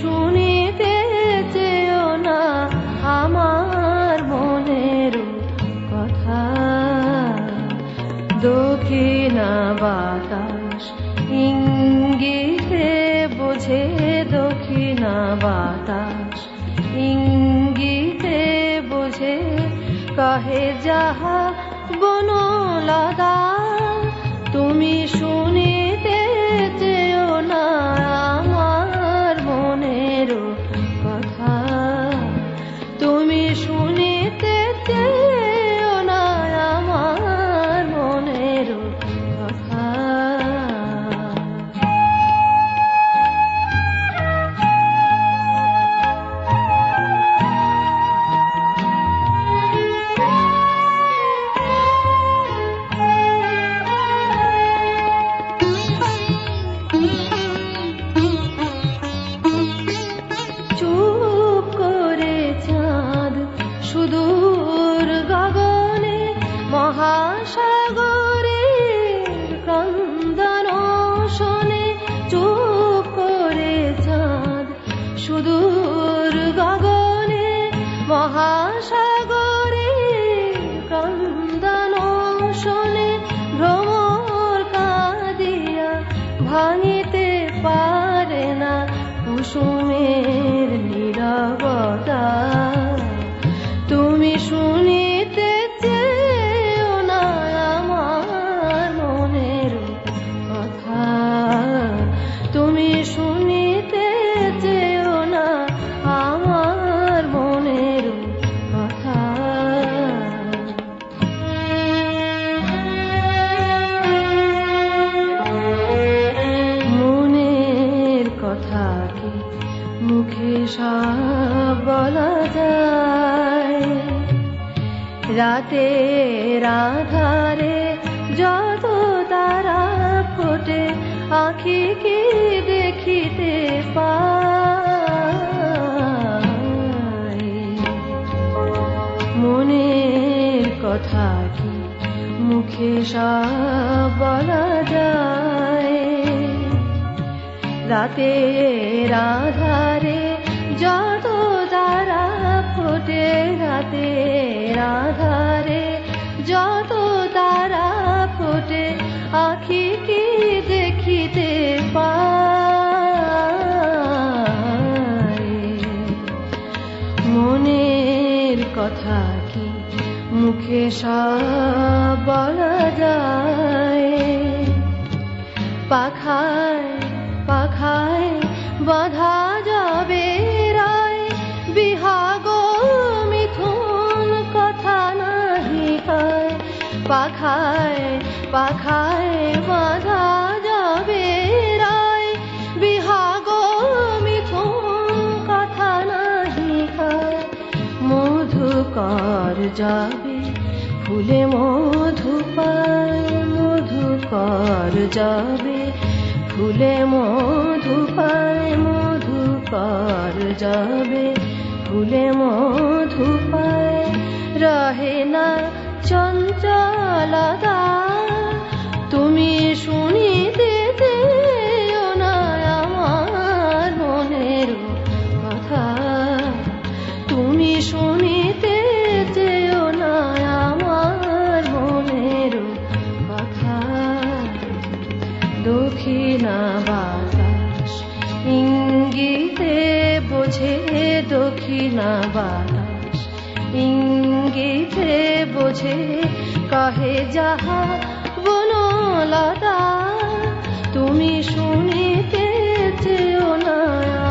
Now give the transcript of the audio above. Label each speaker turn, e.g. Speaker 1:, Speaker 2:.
Speaker 1: শুনিতে চেয়েও না আমার মনের কথা। দক্ষিণা বাতাস ইঙ্গিতে বোঝে দক্ষিণা বাতাস ইঙ্গিতে বোঝে কহে যাহা বনলদা তুমি সুদূর গগনে মহাসাগরে ক্রন্দন শোনে ভ্রমর কাঁদিয়া ভাঙিতে পারে না কুসুমের রাতে রাধারে যত তারা ফোটে, আখি কি দেখিতে পায়? মনের কথা কি মুখে বলা যায়? রাতে রাধারে ফোটে রাতে যত তারা ফোটে, আখি কি দেখিতে পায়? মনের কথা কি মুখে সব বলা যায়? পাখায় পাখায় বাধা যাবে পাখায় পাখায় বাধা যাবে রায়। বিহাগ মিথুন কথা নাহি খায় মধুকর যাবে, ফুলে মধু পায়। মধুকর যাবে, ফুলে মধু পায়। মধুকর যাবে, ফুলে মধু পায়। রহে না চঞ্চলতা তুমি শুনিতে চেয়েও না আমার মনের কথা। তুমি শুনিতে চেয়েও না আমার মনের কথা। দক্ষিণা বাতাস, ইঙ্গিতে বোঝে দক্ষিণা বাতাস। ইঙ্গিতে বোঝে কহে যাহা বনলতা তুমি শুনিতে চেও না।